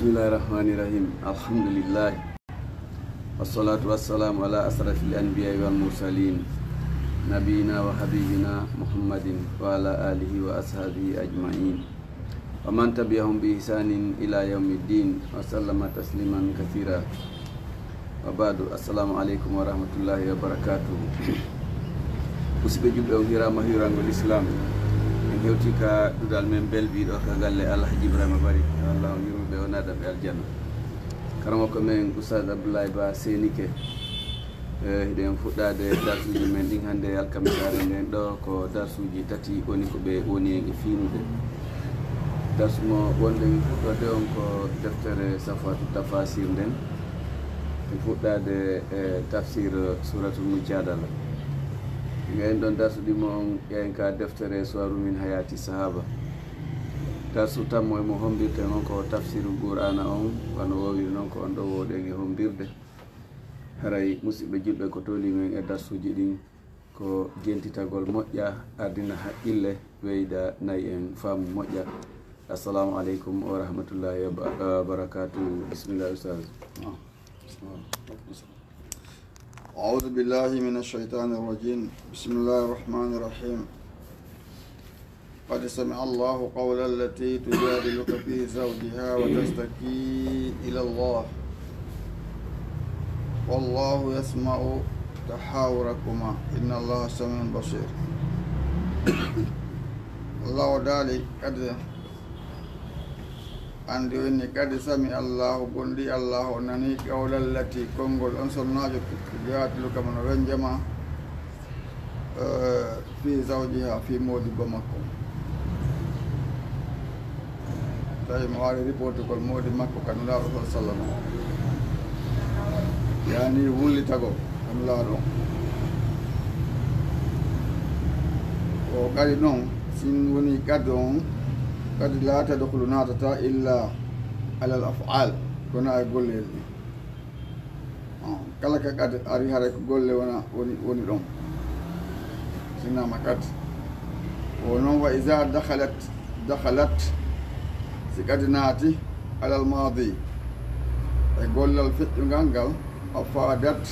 بسم الله الرحمن الرحيم الحمد لله والصلاة والسلام على أشرف الأنبياء والمرسلين نبينا وحبيبنا محمد وعلى آله وأصحابه أجمعين ومن تبعهم بإحسان إلى يوم الدين وسلم تسليما كثيرا وبعد السلام عليكم ورحمة الله وبركاته أسبجوا بأوهرا مهيرا والإسلام hewti ka ɗuɗal men belbiɗo ka galle alhaji ibrahima bari. Allah yurmiɓe o naɗa aljanna. Aljanna karamokko men oustad abdoulaye ba senike e, hiɗen fuɗɗade darsuji men ɗin hannde e alkamisare nden ɗo ko darsuji tati woni ko ɓe woni en e finude darsu mo wonɗen fuɗɗode on ko deftere safatu tafasir nden. E fuɗɗade e tafsir suratul mujadala. ɓen ɗon darsuɗima on ƴeyen ka deftere soaru min hayati sahaba. Darsu tanmo emo hombirte on ko tafsiru qur'ana on wano wowiri noon ko on ɗo woɗen e hombirde. Haray musidɓe julɓe ko tolimen e darsuji ɗin ko jentitagol moƴƴa ardina haqqille weyda nayi en faamu moƴƴa. Assalamu aleykum wa rahmatullahi wa barakatuhu bisimillah ustage أعوذ بالله من الشيطان الرجيم. بسم الله الرحمن الرحيم. قد سمع الله قول التي تجادلك في زوجها وتشتكي إلى الله. والله يسمع تحاوركما. إن الله سميع بصير. الله دالي قد andi wonni kadi sami allahu gonɗi allahu nani qawlal lati konngol on sonnajo jatilu kam no wenjama fi zawjiha fi modibbo makko tawi mo wawi riportugol modi makko kanu laaɗo sa sallam. Yani wullitago kanu laaɗo o kadi noon sin woni kadde on قد لا تدخل ناتتا إلا على الأفعال. كنا أقول لي آه، قال لك قد أريها لك قول لي وأنا واني لهم سنة ما قد. ونوم وإذا دخلت دخلت سكاد ناتي على الماضي. أقول للفت نغانغل أفادت.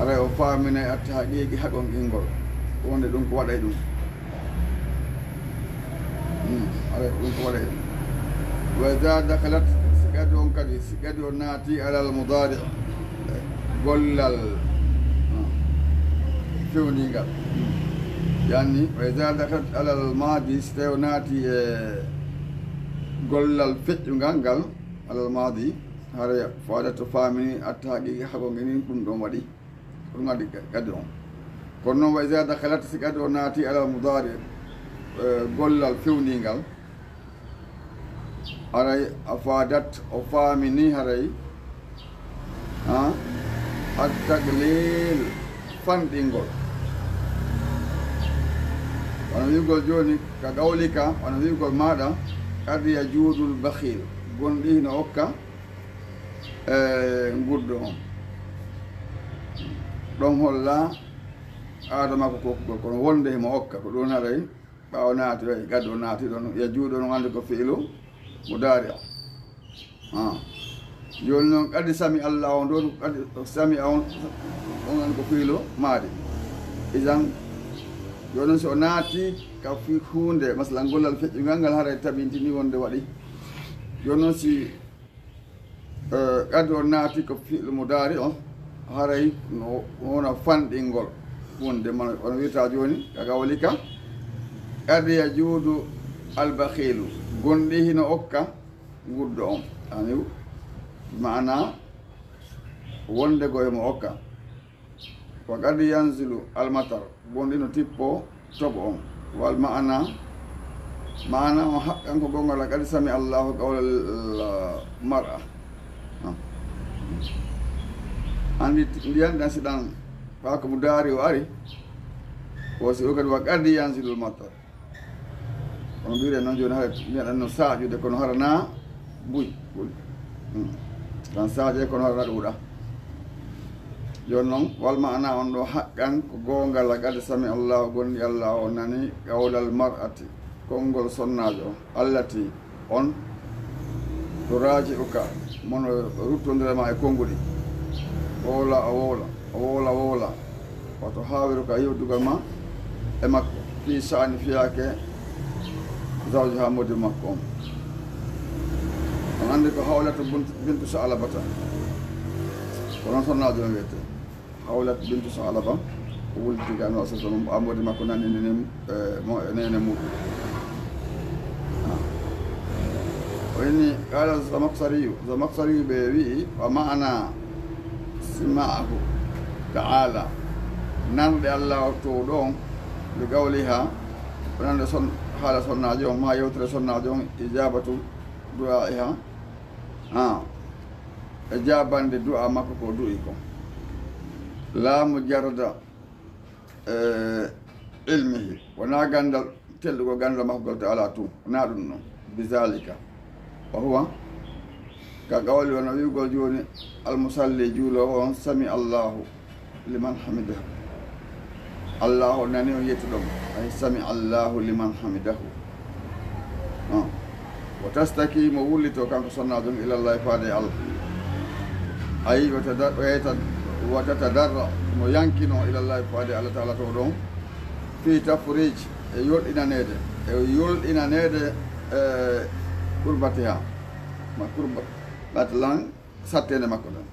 أري أفاد من التحقيق حقون إنغل واني لهم قوة ليدون Mm-hmm. Mudari gollal fewningal yanni wa ida dakhalat alal madi si tawi o naati e gollal feƴƴugal ngal alal madi hara fadat to famini atta haqiqi hako ngeni ɗum ɗon waɗi ɗum addi kadi on kono noon wa ida dakhalat si kadi o naati alal haray a faadat o faamini haray a attaglil fanɗingol. Ono wiigol jooni ka gawli ka ono wiigol maaɗa kadiya juudul bahil gonɗi no okka e gurdo on. Ɗon holla aadama ko kokkugol kono wonde himo okka ko ɗon haray ɓaawo naati way gaddo naati ɗon ya juuɗo no andi ko fiilu. Daari a joni noon kadi sami allah on ɗo kadi sami on on andi ko fiilu maadi. Isan joni noon so o naati ka fi hunde masalan gollal feƴƴugal ngal haara taɓintini wonde waɗi. Joni noon si kadi o naati ko fiilu mo daari o haray no wona fanɗingol hunde mana ono wiyata joni ka gawli ka. Kadi a juudu albahilu gonɗi hino okka guddo on ani mana wonde go emo okka. Ko kadi yanzilu almatar. Gonɗi no tippo toɓo on wal mana mana o haqqan ko gongal kadi sami allahu qawlal mar'a. Andi ndiyan ɗan siɗan ɓa ko mo daari o ari o si o wa kadi yanzilu almatar kono mbire noon joni haɗa mbiyaɗan no saƴude kono harana buy ɓuri mm. tan saƴe kono harana ɗuuɗa joni noon walma ana on ɗo haqqan ko gongal a gade sami allahu gonɗi allah o nani gawlal mar'ati konngol sonnajo o allati on to raaji uka mono ruttodirema e konnguɗi. Wowla o wowla o wowla wowla wato hawiru ka yewdugal ma e makko. Fi sani fiyake زوجها مدير محكوم وعندك حولة بنت بنت سعلبة ونصر نادر بيت حولة بنت سعلبة وولد أنا وصلت لهم أمر ما كنا ننم ننم آه. وإني قال زمقصري زمقصري بيبي. أنا سماعه تعالى. نعم نرد الله تودون لقولها. ونرد حال صنع جون ما يوتر صنع جون إجابة دعائها آه إجابة الدعاء ما كو دعيكم لا مجرد آه علمه ونا غندل تلغو غندل ما قلت على تو نادن بذلك وهو كقول ونبي يقول جوني المصلي جولو sami allahu liman hamidahu. Allahu nani o yettuɗom ay sami allahu liman hamidahu wo tastaki mo wullito kanko sonna ɗum ilallahi faade allah ayi watatadarra mo yankino ilallahi faade allah taala to ɗon fi tafriji e yoɗɗinanede e yolɗinanede e kurbatiha ma kurba ɓata lan sattede makko ɗon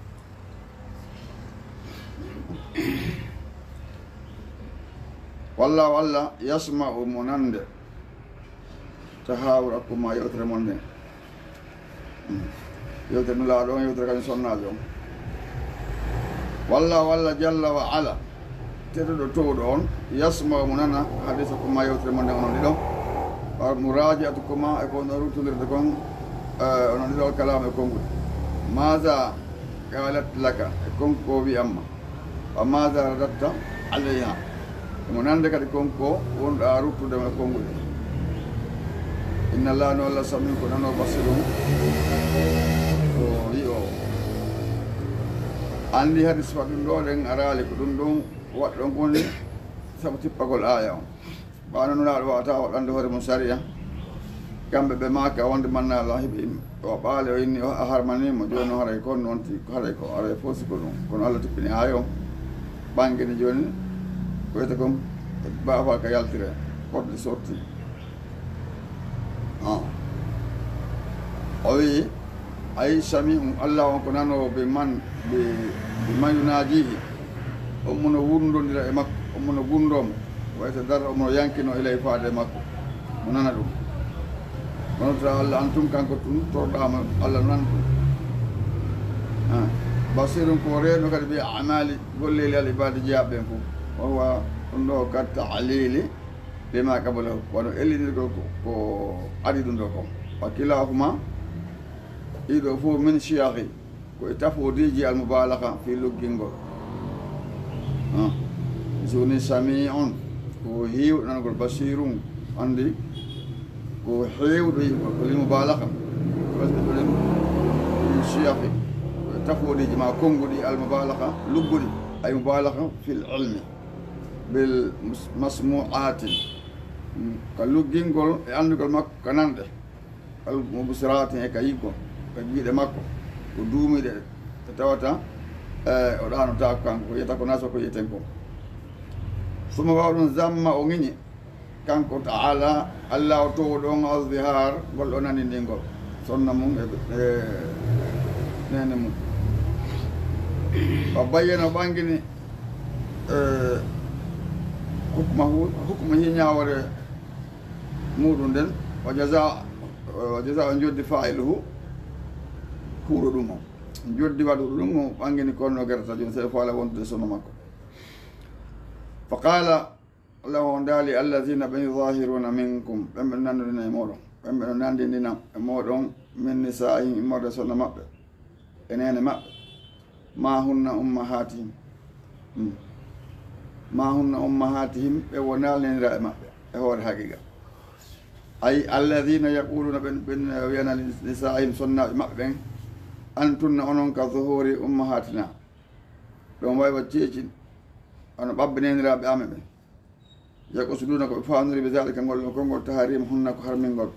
walla walla yasmau mo nande tahawur akkuma yewtere mon nde yewtere no laaɗo on yewtere kañum walla walla jalla wa ala. Teteɗo towɗo on. Yasmau mo nana hadisa koma yewtere mon nde onon ɗiɗon mo raaji atu koma e ko no ruttodirde kon onon ɗiɗo kalama e kongude masa qalat laka e konko ko wiyamma wa masa radatta alayha emo nande kadi konko wonɗo a ruttudema e konngol inna allah no allah samin ko nano basirum o wi o andi hadi sifa ɗum ɗo ɗen arali ko ɗum ɗon waɗɗo woni saabu tippagol aya. O ɓano nunaɗo wawata waɗande hoore mum saria kamɓe ɓe maka wonde manna allah heeɓi o ɓaale o inni a harmanimo joni haray kon noonti haray ko aray fosi ko ɗum kono allah tippini aya o ɓangeni joni. Ko wiyete kom baafal ka yaltire koɗɗe sorti o wi ayi sami um allah on ko nanowo ɓe man ɓe ɓe mayunajihi ommuno wurdodira e makko ommuno gundomo wayta dara omo yankino ilay faade e makko mo nana ɗum kono ta allah an tum kanko وهو أنه كالتعليل لما قبله. وأنه اللي نقول عديد لكم وكلاهما إذا فو من شياغي. كويتفو ديجي المبالغة في لوكينغو. ها؟ زوني سميعون. كوهيو نقول بصيرون. عندي؟ كوهيو للمبالغة. بس من شياغي. تفو ديجي ما كونغو دي المبالغة. لوكو دي. أي مبالغة في العلم. Bil masmuati. Ka luggingol e andugol makko ka nanɗe almubsiratin e ka yiggol ka jiiɗe makko. Ko duumiɗe te tawata e o ɗanotako kanko ko ko naso ko yiyeten ko. Suma waw ɗum zamma o ŋiñi. Kanko taala allah o towo ɗon aldihar ngol ɗo nani ndingol. Sonna mum e nene mum. O bayyeno ɓangini o ɓangini konno gerata joni so faala wondude sono makko fa qala allah o ndaali allahina ɓen zahiruna minkum ɓenɓe no nandudina e moɗon ɓenɓe no nandindina e moɗon min nisa'ihim immorde sonno maɓɓe e nene maɓɓe ma hunna ummahatihim ma hunna ummahatihim ɓe wonalnenira e maɓɓe e hoore haqiqa ay alladina yaquluna ɓen ɓen wiyana nisa'ihim sonnaɓe maɓɓe ɓen antunna onon ka zuhuri ummahatina ɗon waywa ceecin ono ɓabbineniraɓe ame ɓe yako suduna koɓe famnori ɓe dalika ngol konngol taharima hunna ko harmingol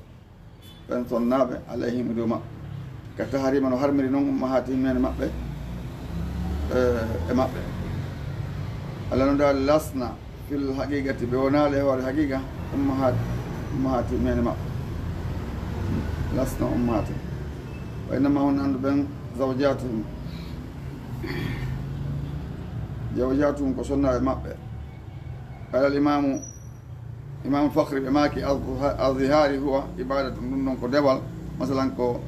ɓen sonnaɓe alayhim dow maɓɓe ka taharima no harmiri noon ummahatim men maɓɓe e maɓɓe allah no dal lasna fil haqiqati ɓe wonali e hoore haqiqa ummahat ummahati men maɓɓe lasna ummahati wa innama hon andu ɓen zawjatuhum zawjatuhum ko sonna e maɓɓe qala al imamu imam fakri ɓe maki aldihari huwa ibadatu ɗum ɗon ko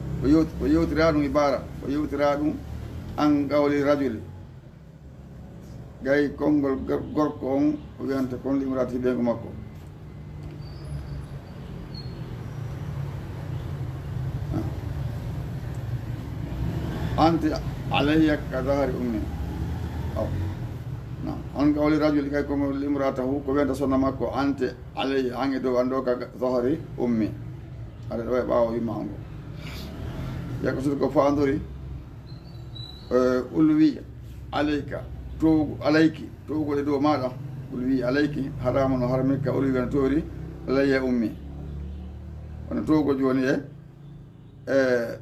gay kongol gor kong wiante kon kong limrati deng mako anti alayya kadari ummi na on an wali rajul kai kum limratahu ko wenda sonna makko ante alayya ange do ando ka zahari ummi are do bawo imango yakusul ko fa andori ulwi alayka to alayki towgol e dow maɗa ulwi alayki harama no harmikka ulwi no tori alayya ummi wono togo joni e e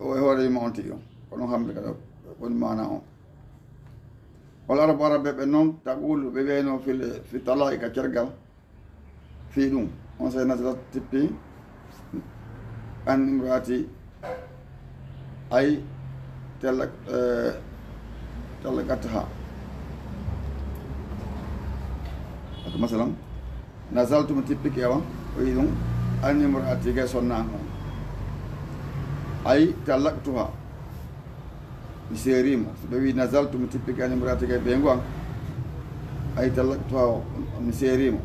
o e hoore yima on tigi on kono hamde kada woni mana on wala arabu arabe ɓe noon taqulu ɓe weyno fil fi talaika cergal fi ɗum on say nasata tippi an imrati ay tella tella gatta ha مثلا نزلت من تيبيك يوان ويدون أني مرأتيك سنانه أي تلقتها نسيريم سببي نزلت من تيبيك أني مرأتيك بيانوان أي تلقتها نسيريم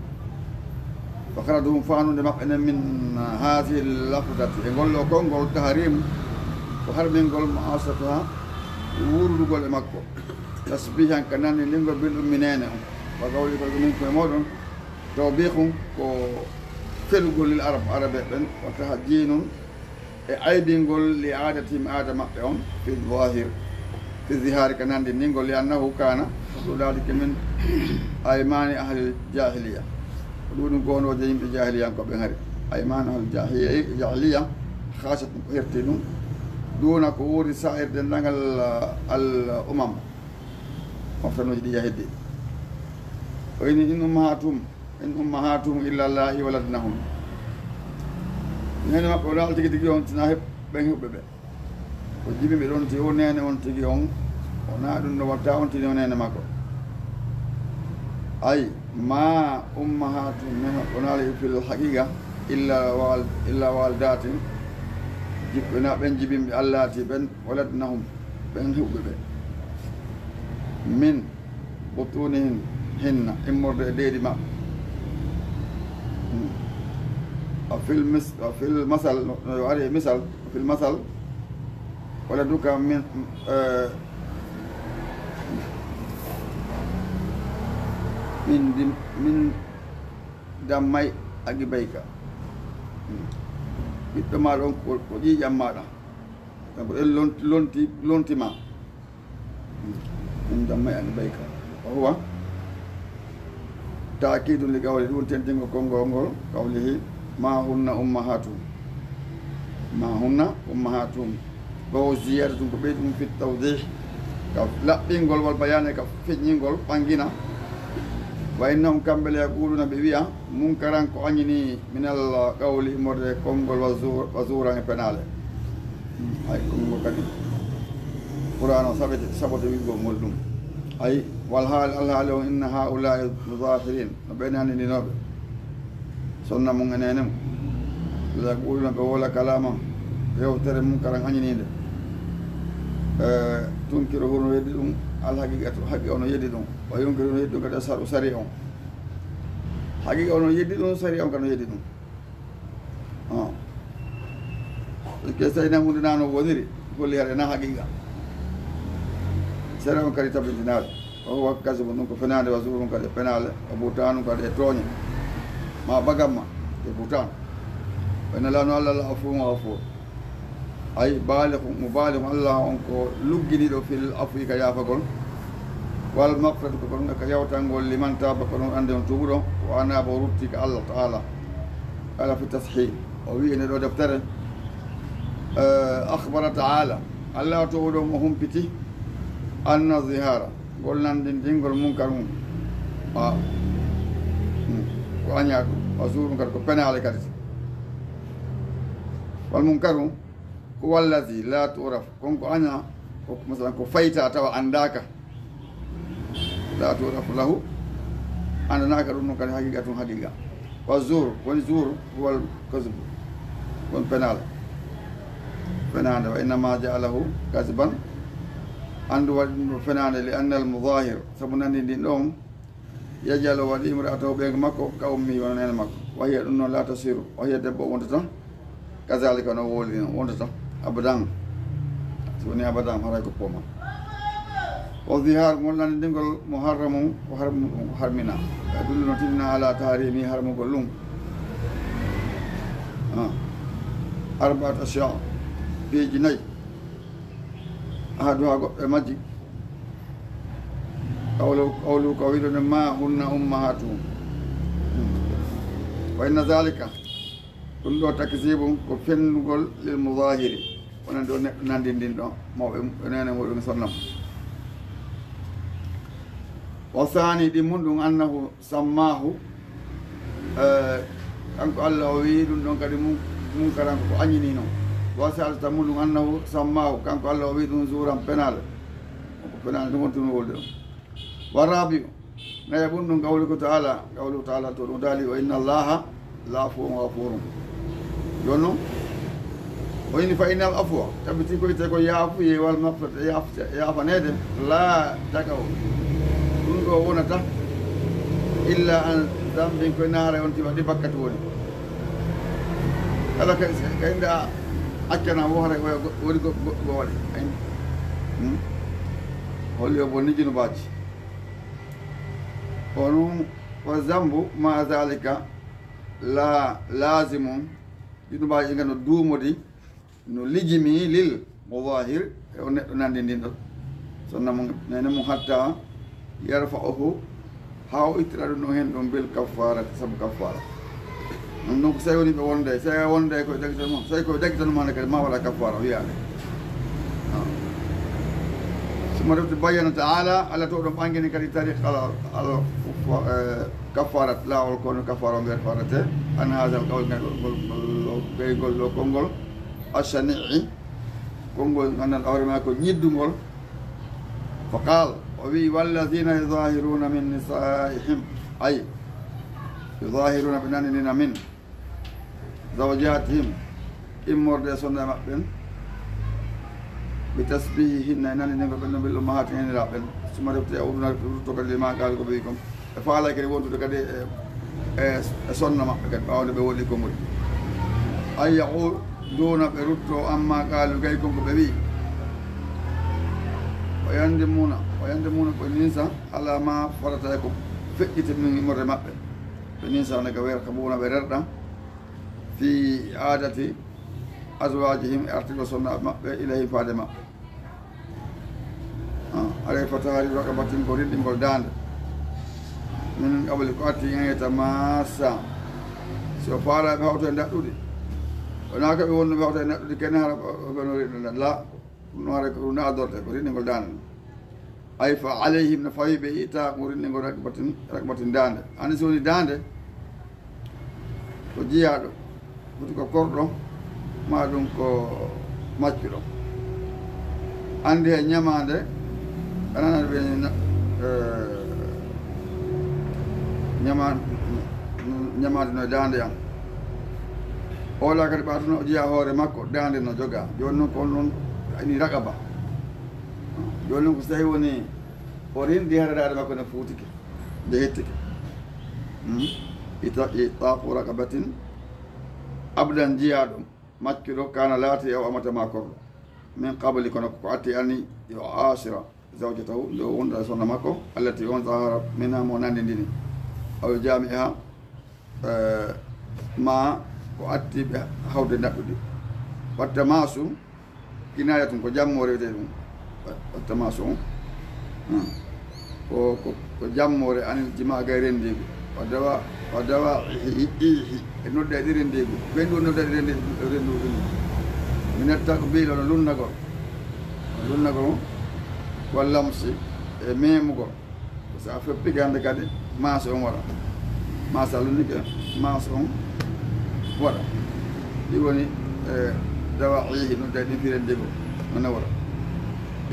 فقرا دوم فانو دي مقنا من هذه اللفظة يقول لكم قول تهريم وهر من قول معاصفها ورلو قول مكو تسبيحا كناني لنقو بلو منينهم بقول لك هذا ممكن مورن لو بيخون كو تلقوا للعرب عربي بن وكها دينون أي دينغول لعادة تيم عادة مقيم في الظاهر في الظهار كنان دي نينغول لأنه كان رسول ذلك من أيمان أهل الجاهلية. ودون قونو جيم الجاهلية أنكو بنهاري أيمان أهل الجاهلية خاصة مقيرتينون دون كوري سائر دنغل الأمم. مفتنو جديا هدي وإن أمهاتهم إن أمهاتهم إلا الله ولدنهم. نحن نقول لك تيجي تيجي أنت ناهب بينه بيبي وجيبي بيرون تيجي أون نحن أون تيجي أون أنا أدون نوتا أون تيجي أون نحن ماكو. أي ما أمهاتهم نحن نقول لك في الحقيقة إلا وال إلا والداتهم جبنا بين جيبي الله تي بين ولدنهم بينه بيبي من بطونهم hinna immorde e leydi maɓɓe fil fil masal no ari misal fil masal wala duka min min min dammay agi bayka ɓiɗɗo maɗa on ko ƴiƴam maɗa donc en lonti lontima min dammay agi bayka o تأكيد لقوله دون تنتين كونغو قوله ما هن أمهاتهم ما هن أمهاتهم فهو زيادة كبيرة في التوضيح لا بينغول والبيان كفتنينغول بانجينا وإنهم كم بلا يقولون بويا منكرا كأنيني من القول مرد كونغول وزور وزورا بنال هاي كونغول كني قرآن ثابت ثابت بيقول مولدون أي والهال الله لو إن هؤلاء مظافرين وبين أن لنوب سنة من أنهم لا يقولون بولا كلامه يوتر منكرا عن ينين تنكره ويدلون على حقيقة حقيقة ويدلون وينكر ويدلون قد أسر سريعون حقيقة ويدلون سريعون كانوا يدلون آه كيسا إنهم دنانو وذري كل هذا حقيقة سلام كريتا بنتينال هو كذا بنو كفنان وزور بنو كفنال بوتان بنو كفنان ما بعما بوتان وإن الله نال الله أفو ما أفو أي بالغ مبالغ الله أنك لقيني دو في الأفريقا يا فكون والمقصد كبرنا كيا وتنغ لمن تاب كنون عندهم تبرو وأنا بروتك الله تعالى على في تصحيح أو في دفتر أخبر تعالى الله تقول وهم بتي anna zihara. Ngol nandindingol munkar mum a ko aña ɗum wa zuru kadi ko penale kadi wal munkaru ko wallazi la turaf. Konko aña masalan ko fayta tawa andaka. La turaf lahu. Andanaka ɗum noon kadi haqiqa tum haqiqa. Wa jour woni jour wal kasbe won penal fenade wa innama jaalahu kasban عندو فنان لأن المظاهر ثمنان دينهم يجعل ودي مرأته بيغ مكو كأمي ونين مكو وهي أنه لا تصير وهي تبقى وانتتن كذلك أنا أولي وانتتن أبدان سبني أبدان هرأيكو بوما وظهار مولان دينغل محرم وحرم وحرمنا أدل نتلنا على تاريمي حرم كلهم أربعة أشياء في جنيه أحدها مجد قوله قوله قويل ما هن أمهاتهم وإن ذلك ɗum ɗo takisibu ko fenndugol lil moudahiri onen ɗo neɗɗo nanndindin ɗo mawɓe nene muɗum sonnam wa sani ɗi mum ɗum annahu sammahu eh, kanko allah o wi ɗum ɗon kadi mum mum kadan koko añinino وسال تمول أنه سما وكان قال له بيد نزور ام بنال بنال دوم تون بول دو ورابي نيبون نون قولك تعالى قوله تعالى تون دالي وإن الله لا فوم غفور. يونو؟ وين فإن الافوا تبتي كو تكو يا افو يا والمفت يا افت يا فنيد لا تكو نون كو ونتا إلا أن ذنب كنار وانت بدي بكتوني هذا كان كان accana wohre oya woni goɗɗo waɗe ayni holli o bonni junubaji onu wa zambu ma zalika la lasimum junubaji ɗi no duumodi no lijimi lil mawahir, e o neɗɗo nandi ndin ɗon sonna mo nene mo hatta yarfa ohu ha o hen ɗon bel kaffara sabu kaffara donc so tawi woni ɓe wonde so tawi wonde koye dagitanma so tawi koye dagitanmande kadi ma waɗa kaffara wiyade suma refte bayyana taala allah to ɗon ɓangini kadi tariq ala ala kaffarat lawol kono kaffara o mbiyat farate an hasal qawol ngol ɓeygol ɗo konngol asanii konngol gandanɗa hoore ma ko ñiddugol fa qal o wi walladina yudahiruna min nisaihim ay yudahiruna ɓe naninina min زوجاتهم. امور دي سنة مقبن بتسبيحهن نانا نقبن بالأمهاتهن رابن. ثم ربت يأوبنا رتوك اللي ما قالك بيكم فعلا كريبون تتوك دي آه، آه، سنة مقبن باون بيقول لكم. أي يقول دون برتو أما قالوا كيكم بيبي ويندمونا ويندمونا بالنسا على ما فرطتكم فئت من امور مقبن بالنسا أنا كبير خبونا بررنا fi adati aswajihim e artigo sonnaɓe maɓɓe ilayhim faade ma ah, alay fatahari rakabatin ko rinɗingol dande min qabli ko atti ngeta massa so faalaɓe hawto e daɗɗude wona koɓe wonnoɓe hawto e daɗɗude kene hara ɓeno riɗo la ɗum hara ko ɗum adorte ko rinɗingol dande ay fa alayhim no fawi ɓe ita ko rinɗingol rakabatin rakabatin dande andi so woni dande ko jeeyaɗo foti ko korɗo ma ɗum ko maccuɗo andi e ñamade anana ɓe ñama ñamade no dande yam ola kadi ɓatuno o jeeya hoore makko dande no joga joni noon kon noon ani raqaba joni noon ko so tawi woni o rinɗi hade dade makko ne fuutike nde hettike ita itaqu raqabatin abdan jiya ɗum maccuɗo kana laati e amata ma korɗo min qabli kono ko atti anni yo asira zawjatahu nde wonda sonna makko allati on zahara mina mo nandidini aw jami ha ma ko atti ɓe hawde naɓɓuɗi watta masum kinaya tum ko jammo rewte ɗum watta masum ko ko jammore anil jima gay rendigo wa dawa wa dawa ihi e e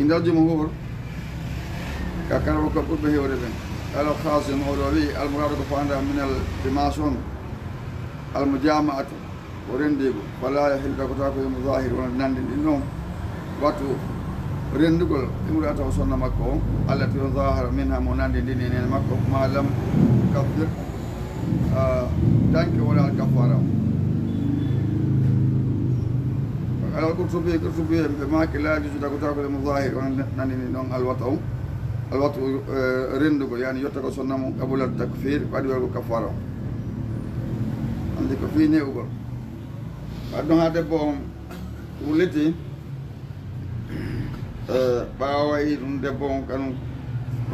e ka kala ko ɓurɓe hewde ɓen alo hasim oɗo wi almuradu ko fanda minal dimas on المجامعة ورندي فلا يحل لك تاكل المظاهر ونند النوم واتو رندقل إمرأة وصلنا مكو. التي ظاهر منها منند دينين مكو. ما لم تكفر آه، تانك ولا الكفارة على الكتب الكتب ما كلا جزء تاكل المظاهر ونند النوم الوطو الوطو آه، رندقل يعني يتكسر نمو قبل التكفير بعد ولا الكفارة andi ko fii newugol wadde ɗum haa debbo on wulliti ɓaawayi ɗum debbo on kanum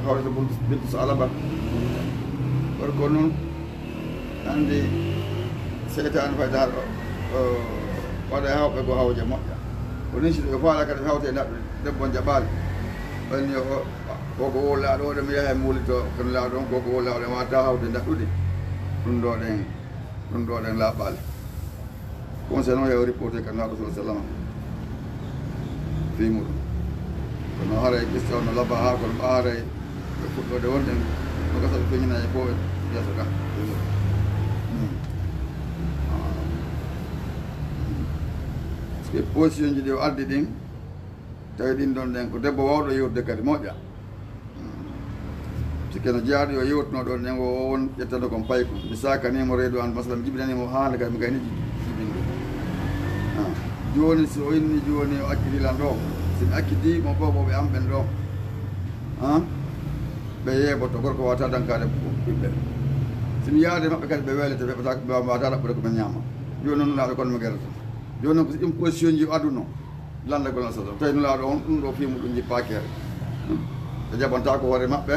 hawrata bintus alaba gorko noon andi seytani fayde har waɗa hawɓe go hawje moƴƴa ko ni siɗo fo ala kadi hawte naɓɓe debbo on jaɓaali ɓanni koko wo laaɗo oɗe mi yaha e muuli to kono laaɗo on koko wo laaɗo wata hawde naɗɗude ɗum ɗo ɗen ɗum ɗo ɗen laaɓale conseil noon yaw reporté kan naɗo sa sallam fi muɗum kono haray ɓista no labba ha kono ɓaaray ɓe fuɗɗode wonɗen no gasa ɓe feñinaji fo yeeso ga par ce que position ji ɗi o addi ɗin tawi ɗin ɗon ɗen ko debbo wawɗo yewtude kadi moƴƴa sikke no jaaɗo yo yewtuno ɗon ɗen o won ƴettano kon payko mi sakanimo reedu an masala mi jibinanimo haande kadi mi gayni jibin ɗum joni so inni joni o accidilan ɗo somi accidi mo boboɓe am ɓen ɗo ɓe yeeboto gorko wawata dankade ɓiɓɓe somi yaade maɓɓe kadi ɓe weelete ɓeɓata wawata ɗaɓɓude koɓe ñaama joni noon nulaɗo kono mi guerata joni noon ko so ɗin position ji aduno landagol no sasa tawi nulaɗo on ɗum ɗo fimu ɗum jippakere ɓe jaɓanta ko hoore maɓɓe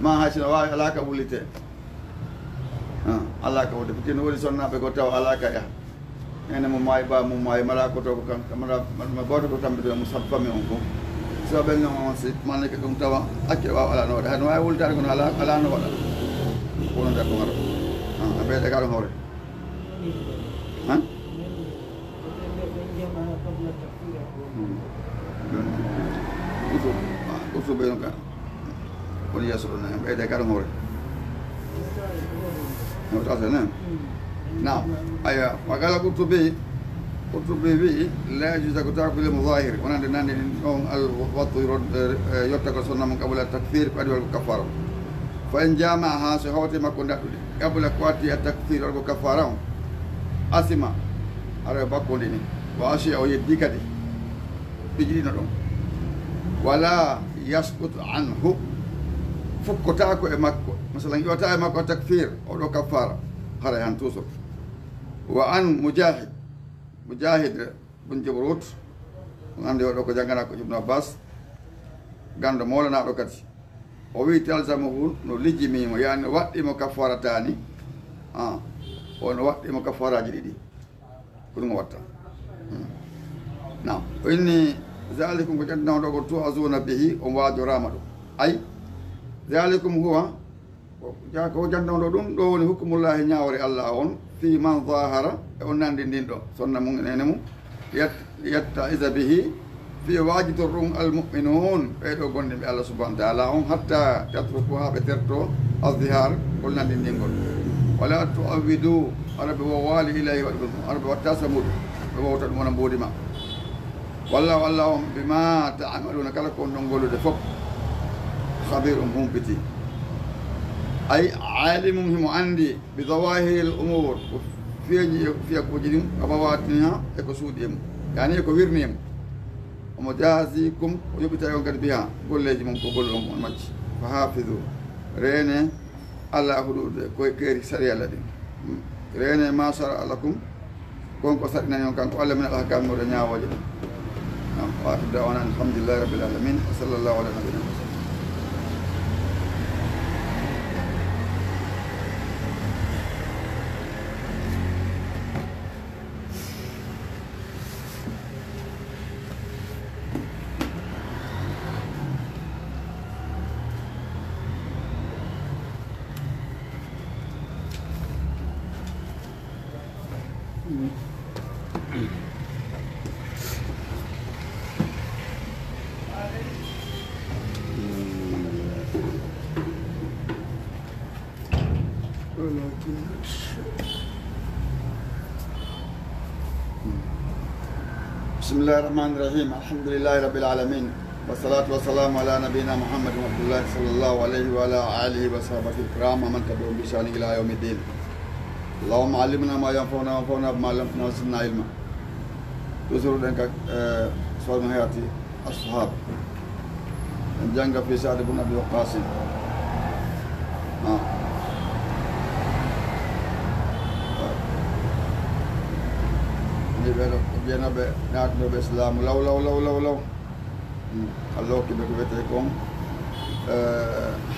ma hay sino wawi alaka wullite alaka wulde par ce que no woni sonnaɓe ko taw alaka yaha ene mo maayi ba mo maayi mala koto ko kan kamara ma goto ko tambe mo sab fami on ko so ɓe no on si maneke ɗum tawa acce wawa ala no waɗa hano wawi wultade kono ala ala no waɗa wono nde ko ngara a ɓeyde ka ɗum hoore woni yesso ɗo ne ɓeyde ka ɗum hoore no tase ne nam aya wagala ɓurtubi ɓurtubi wi la yajusa ko takule mo zahir wonande nande ɗin ɗon al wattu yotta ko sonna mum qabula takfir ko adi wal ko kafara fa en jama ha so hawte makko fokkotako e makko. Masalan iwata e makko takfir oɗo kaffara. Haray han toujours wa an mujahid. Mujahid bun jabrut on andi oɗo ko janggana ko ibnu abbas. Gando molanaɗo kadi. O wi talzamuhu no lijjimimo yani no waɗɗimo kaffara tani a o no waɗɗimo kaffaraji ɗiɗi. Ko ɗum o watta. Hmm. Nam o inni zalikum ko ƴantinawɗo ko tu asuna bihi on wajorama ɗum. Ay? Zalikum huwa ko janndoɗo ɗum ɗo woni hukmullahi ñawre allah on fi man zahara e on nandi ndin ɗo sonna mum ene mum yetta isa bihi fi wajitor ɗum almuminun ɓeɗo gonɗinɓe allah subahana taala on hatta tatruku ha ɓe terto aldihar kol nandi ndingol wala tuawidu araɓe wo waali ilahi waɗi ɗum araɓe watta samuɗum ɓe wowta ɗum wona mboodima wallahu allah on bima tamaluna kala ko on ɗon gollude fof خبير هم بتي. أي عالم هم عندي بظواهر الأمور. في في كوجيم أما واتنيا إكسوديم يعني يكويرنيم ومجازيكم ويبتاعي وقربيا قول لي جمم قبول لهم ونمج فحافظوا. رينا على حدود كوي كيري سريع لدي. رينا ما شرع لكم. كون قصرنا يوم كان من الأحكام مرنيا واجد نعم، وآخر دعوانا. الحمد لله رب العالمين. وصلى الله على نبينا بسم الله الرحمن الرحيم الحمد لله رب العالمين والصلاة والسلام على نبينا محمد وعبد الله صلى الله عليه وعلى آله وصحبه الكرام ومن تبعهم بشان إلى يوم الدين اللهم علمنا ما ينفعنا وانفعنا بما علمتنا وزدنا علما تزور لك سؤال من حياتي الصحابة من جنگ في سعد بن أبي وقاص. ni ɓe ɗo mbiyana ɓe natnoɓe islamu law law law law law allah hokkiɓe ko wiyete kon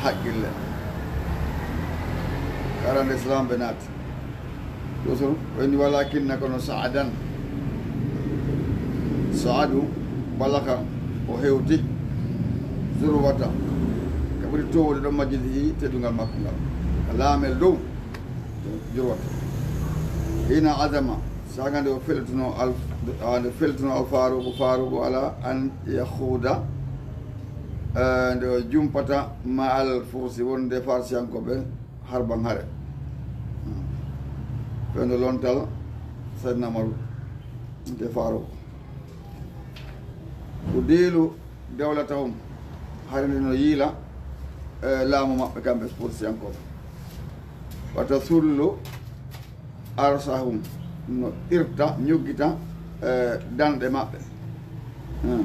haqqille karande islam ɓe naati toujours wayni walakinna kono saadan saadu balaka o hewti zurwata ka ɓuri towde ɗon majjidi hi teddugal makko ngal nde feltuno o farugo farugo ala an yahuda e, nde o jumpata ma al fursi wonde farsiyankoɓe harban hare. Hmm. Fewde lontal sadna maru nde farugo udilu dewlatahum harinde no yiila e, laamu maɓɓe kamɓe fursiyankoɓe wata sullu arsahum no irta ñuggita E, danɗe maɓɓe. Hmm.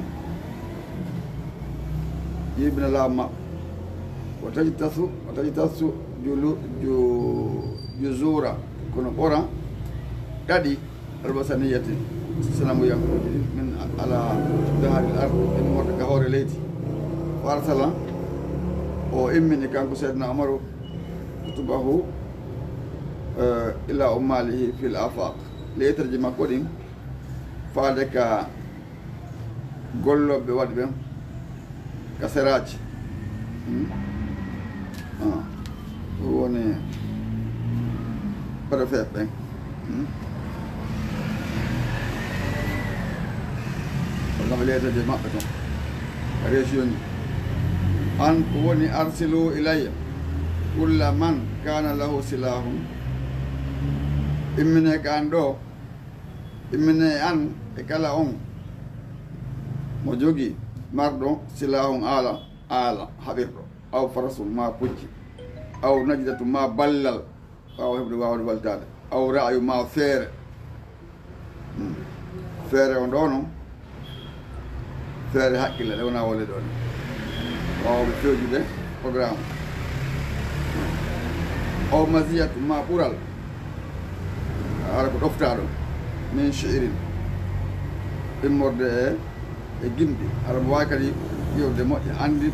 Yibina laamu maɓɓe. O taji tasu o taji tasu julu ju zura kono ɓora ɗaɗi albasaniyati sanamuyankoji min ala dahari l ard en wota ka hoore leydi. O arsala o immini kanko seydna omaru kutubahu e, ila ummalihi fil afaq. Leytarji makko ɗin faade ka golloɓe waɗi ɓen ka seraji ɗum woni préfet ɓen wallama lettre maɓɓe toon région ji an ko woni arsilu ilayya kulla man kana lahu silahum immine ka an ɗo immine an e kala on mo jogii marɗo silahum ala ala haɓirɗo aw farasum ma pucci. Aw najdatu ma ballal. Wawa heɓde wawde waltade aw ra'yu ma feere. Feere o ɗo noon feere haqqille ɗe wona wole ɗo ni wawɓe programme aw masiyatu ma ɓural ara ko ɗofta ɗon min chirin immorde e e gimɗi ara mo wawi kadi yewde moƴƴa andi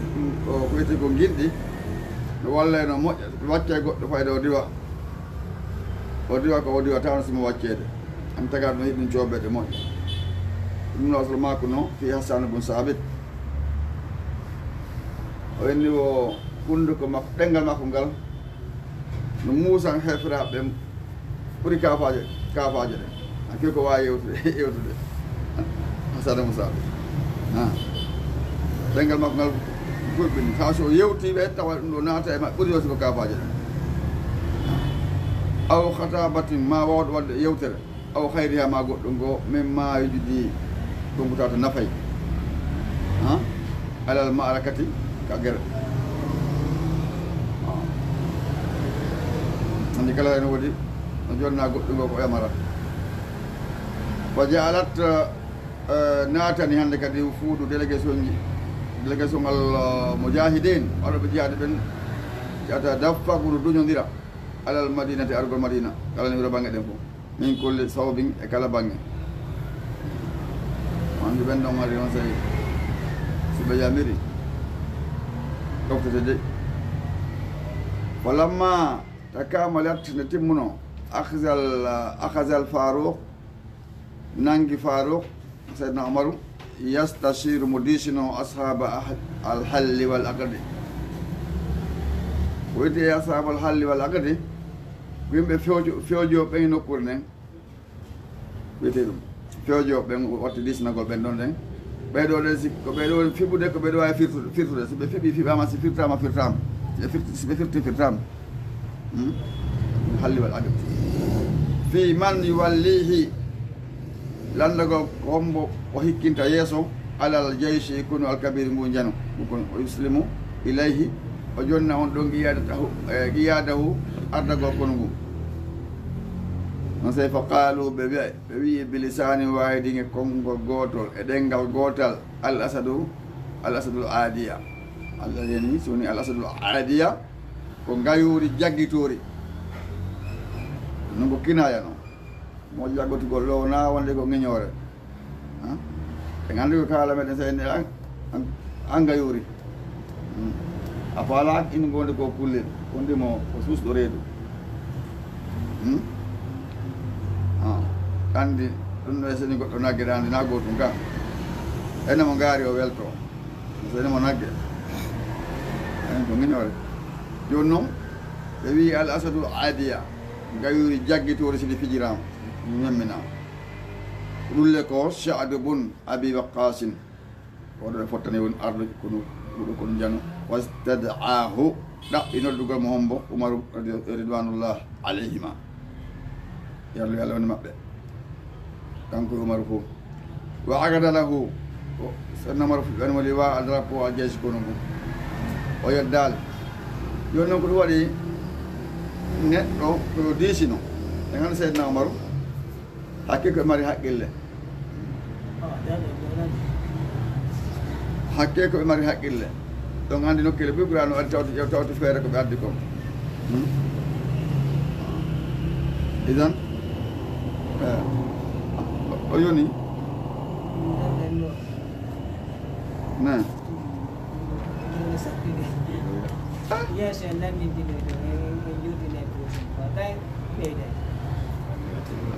ko wiyete ko guinɗi no wallayno moƴƴa wacce goɗɗo fayde o diwa o diwa ko o diwa tawno simo waccede an tagata no hiɗin coobede moƴƴa ɗum no asla makko no fi hasane bun sabit o inni o hunduko makko ɗengal makko ngal no muusan hefiraɓe ɓe ɓuri kafaje kafaje ɗe Aquilo que eu ai, eu. eu Masada Musabe. Tengal Makmal Kulpin, Hasho, eu tive esta lunata, mas por isso eu ficava fazendo. Ao Khatabatim, ma wad wad yeuter, ao Khairia Mago Dungo, Mema Yudi Tungutata Nafai. على المعركة كأجر عندي كلا نودي نجور ناقو نقو يا مرة eh, naatani hannde kadi fuuɗu délégation ji délégation ngal mojahidin waɗoɓe jihaade ɓen jata daffa kono duñodira alal madinati argol madina kala ni wuro bange ɗen fof min kolle sawbin e kala bange andi ɓen ɗon ari on sayi soɓe yamiri ɗoftete de falamma takama lat ne timmuno akhzal akhazal farouk disino ashaba alhalli wal aqdi ko wiyete ashaba alhalli wal aqdi ko yimɓe fewjo fewjo ɓen nokkure nden wiyete ɗum fewjo ɓen watta disinagol ɓen ɗon nden ɓeyɗo ɗen si ko ɓeyɗo fiɓude ko ɓeyɗo wawi firtude so ɓe fiɓi fiɓama si firtama firtama si ɓe firti firtama Hmm? halli wal adab landago hombo o hikkinta yeeso alal jeysi kono alkabiri ngu jano kon o uslimu ilayhi o jonna on ɗo giyadatahu giyadahu e, ardago kono ngu. Non sey fa qaalu ɓe wiya ɓe wii bilisani wawidinge konngol gotol e ɗengal gotal al asadu al asadul aadiya. Allah yani soni al asadul aadiya ko ngayuri jaggitori nongo kinaya noon mo jaggotugol ɗo na wonde ko ŋeñore e gandi ko kaala meɗen sayne an ngayuri a faalak in gonde ko kullel wondemo ko susɗo reedu andi ɗum ɗo seni goɗɗo naggueɗandi na gotum ka ene mo gaari o welto seni mo nagge en ko ŋeñore joni noon ɓe wi al asadu adiya gayuri ñamminama ɗulle ko chade bun abi waqasin oɗo fottani woni arde kono ɓuɗo kono jano wastadaahu ɗaɓɓi noddugol mo hombo umaru ridwanullah alayhima yallu allah woni maɓɓe kanko umaru fof wa agadalahu sanno umaru wanimo liwa a drapeau a jeysi kono ngu o yeddal joni noon ko ɗum waɗi neɗɗo koyo diisino e ganda seydna omaru Hakik mari hakille. Hakik mari hakille. Dong andi no kile bibra no arta otu jawta otu fere ko be addi kom. Idan o yoni na Yes, and let me do it. You did it. But I made it.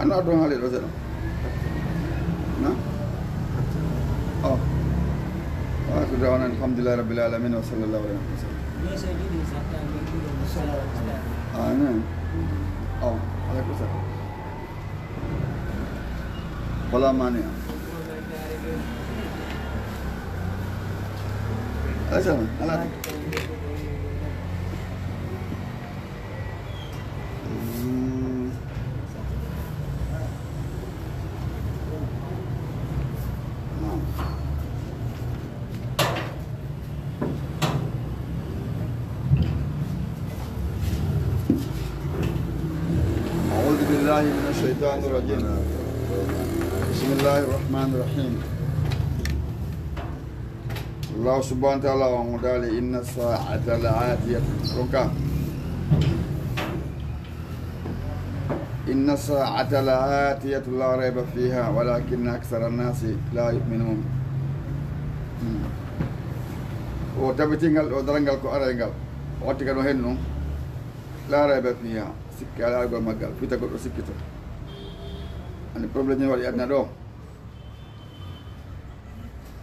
Ano addon haali ɗo seeɗa na o wato dawana alhamdulillah rabbil alamin wa sallallahu alayhi wa sallam Yes, I did it. Sometimes we do it. So, amin o aleykum salam wala mania alay salam ala Mm. نعم. أعوذ بالله من الشيطان الرجيم. بسم الله الرحمن الرحيم. الله سبحانه وتعالى ومدالي إن الساعة لآتية. ركع. إن الساعة لآتية لا ريب فيها ولكن أكثر الناس لا يؤمنون. O tabitingal o darangal ko araygal o watti kadi o hen noon laarayɓe fiha sikki alaargol maggal fita goɗɗo sikkito Ani problemnya wali adna do.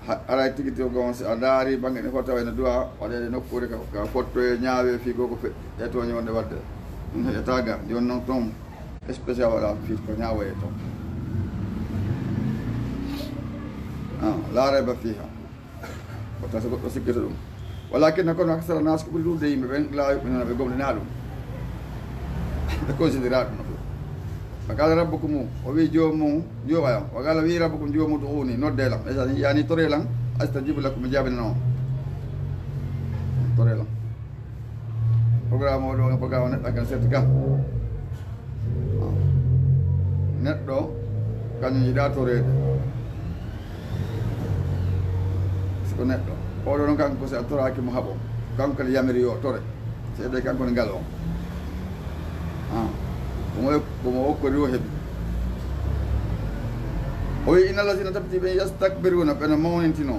Ala tigi to gon si adari bangi ne fota wena dua wala ne nokkure ka ka fotto e nyaawe fi go ko fe e to nyi wonde wadde. Ni e taga jon non tom especial wala fi ko nyaawe e to. Ah, la reba fiha. Kota so ko sikkete dum. walakin kono aksara nas ko buri dum de yimbe ben la be gomne na dum. Da considerado Wakala rabukum o wi jomu joba yam wakala wi rabukum jomu duuni nodde lam e sani yani tore lam astajib lakum jabe no tore lam program o do ga pagaw net akan set ga ah. net do kan tore. Sko net do. O do kan ko se atora ki mo habo kan kali yamiri yo tore. Se de kan ko ah hokkori o heeɓi o wi ina lasina tabti ɓe yastakbiruna ɓene mawnintino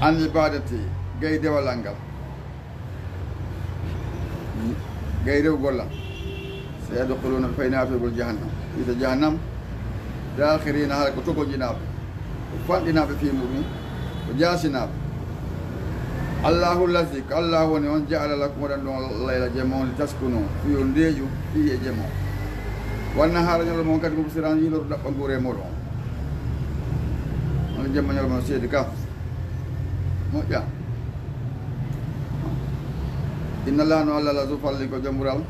an ibadati gay dewalal ngal gay rew golla. So yadkhuluna ɓe fay natogol jahannam. Wiyta jahannam dakhirina haala ko togoƴinaɓe ko fanɗinaɓe fi muɗum ko allahu lasi ko allah woni on jaala lakum waɗan ɗon layla jemma on taskunu fi e jemma o wanna haala ñalawma on kadi ko siran yiloto ɗaɓɓa nguure moɗon on jemma ñalawma seedi ka moƴƴa inna allah no allah la zu falli ko jambural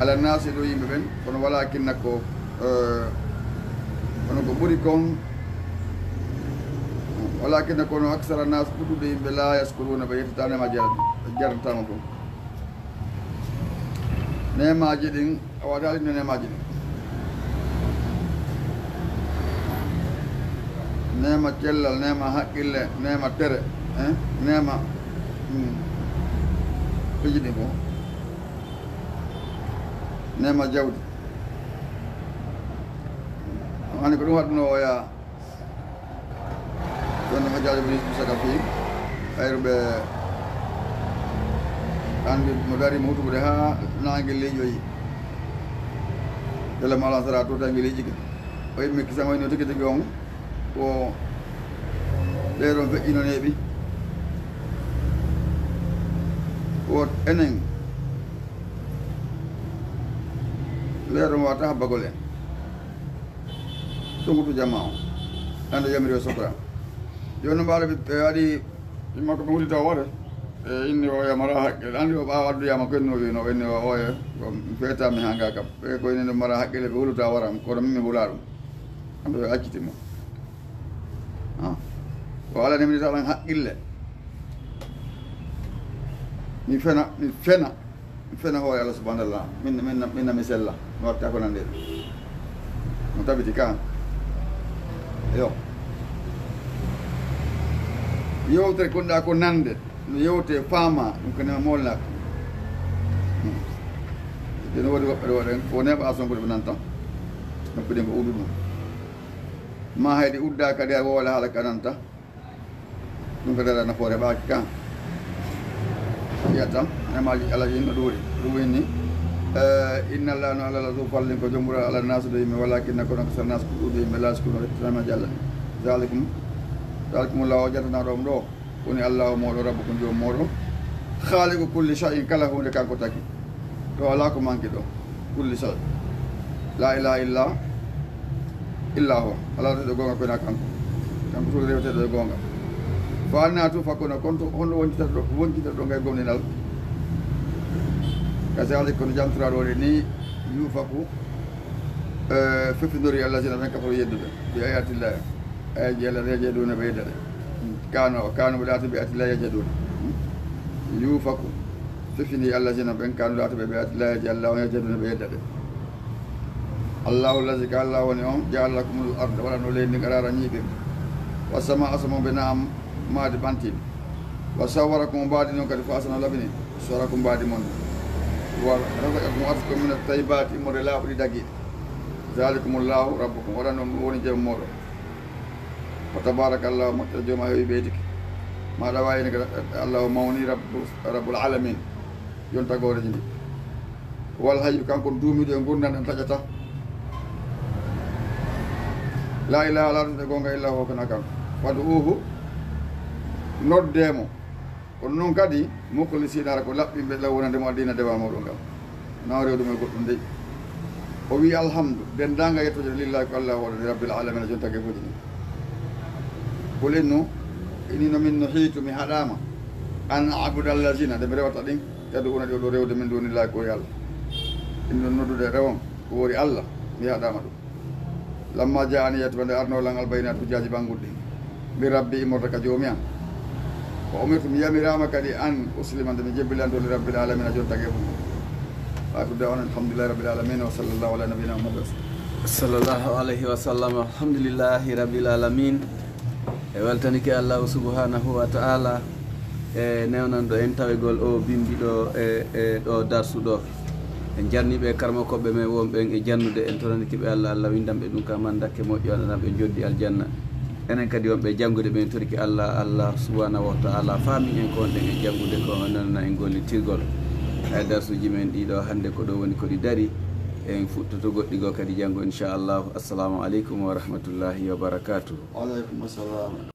ala naasi ɗo yimɓe ɓen kono wala kinna ko ɓuri kon ولكن يكون أكثر الناس كتبهم بلا يسكرون بيت تاني ما جرتانكم نعم أجدين أو ذلك نعم أجدين نعم كلا نعم هكلا نعم تر نعم تجنبه نعم جود أنا كنت أقول dan hajar iblis bisa kafi air be dan mudari mutu budaha na gelle joyi dalam alat saratu dan gelle jiga oy mi kisa moy noti kete gong wo leron be ino nebi wo eneng. Leron wata bagolen tungutu jamaa anda jamiri sokra. E yo yewtere gonɗa ko nande no yewte faama ɗum ko nema molnaka ene waɗi woɓɓe ɗo waɗen ko neɓa asonkude ɓe nan tan noppiɗen ko udu ɗum ma hayde udda kadi a woole haala ka nanta ɗum ko dara nafoore ɓaaki ka yiyat tan nemaji ala yinno ɗuuri ɗum winni inna allah no allah la zu fallin ko jombura ala nasude yimɓe walakinna kono ko sa nas ko ɗuuɗo yimɓe laskuno rettinama jallani zalikum o jatanaɗom ɗo woni allah o moɗo rabbu ko joom moɗo haaliku kulli chain kala hunde kanko tagi to ala ko manque ɗo kulli cha la ilaha illa illa ho ala ɗo gonga koyna kanko kanko tuɗo rewteɗo e gonga fo anna tu fakkuno kon to honɗo woncitata ɗo woncitata ɗo ngay gomɗinal kasi haali kono jamtiraɗo ɗe ni yufaku fefidori allah sina ɓen kaforo yedduɓe ɓe ayatillahi أجل يجدون بيدا. كانوا كانوا بلا تبيات لا يجدون. يوفقوا تفني الذين بين كانوا لا تبيات لا يجدون يجدون بيدا. الله الذي قال الله ونعم جعل لكم الأرض ولا نولين قرارا نيبين. والسماء أسمى بنام ما دبانتين وصوركم بعد نوكر فاسنا لبني. صوركم بعد من. ورزقكم أرزكم من الطيبات مرلاه لدقيت ذلكم الله ربكم. ولا نولين جمعوا وتبارك الله مقتدي ما في بيتك. ما دواينك الله موني رب رب العالمين. يونتا غورجني والحي كان كون دومي دي غوندان ان تاجاتا لا اله الا الله غونغا الا هو كنا كان فدعوه noddemo kono noon kadi mokkolisiɗara ko laɓɓimɓe lawwonande mo addina dewa moɗon ngal nawrew ɗum e goɗɗum dey o wi alhamdu dendaga yettojo lillahi ko allah hoɗoni rabbil alamina jon tagge قل إنه إننا من نحيط مهداما أن أعبد الذين دم ريوة تدين يدعون يدعون ريوة من دون الله كوي الله. إنه ندود ريوان كوري الله. مهداما لما جاءني يتبان دي أرنو لنغال بينات وجاجي بانغود بربي مرتك جوميا. وأمرت ميا ميراما كدي أن أسلم أن تجبل أن رب العالمين أجور تجيبون أقول دعوان الحمد لله رب العالمين وصلى الله على نبينا محمد. صلى الله عليه وسلم. الحمد لله رب العالمين. e weltanike allahu subhanahu wa taala e newnanɗo en tawegol o bimbiɗo e e ɗo darsuɗo en jarniɓe karma koɓɓe men wonɓen e jannude en toranikiɓe allah allah windanɓe ɗum kam andakke moƴƴo ananaɓe joddi aljanna. Enen kadi wonɓe janngude ɓen toriki allah allah subhanahu wa taala. Faami en ko wonɗen e janngude ko nanana en gollitirgol. Hay darsuji men ɗiɗo hannde ko ɗo woni koɗi dari. En fuɗtoto goɗɗi goo kadi janngo inchallahu assalamu aleykum wa rahmatullahi wa